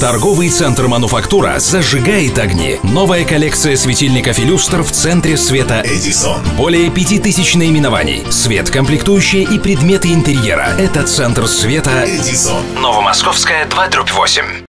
Торговый центр «Мануфактура» зажигает огни. Новая коллекция светильников и люстр в центре света Эдисон. Более пяти тысяч наименований. Свет, комплектующие и предметы интерьера. Это центр света Эдисон. Новомосковская 2 8.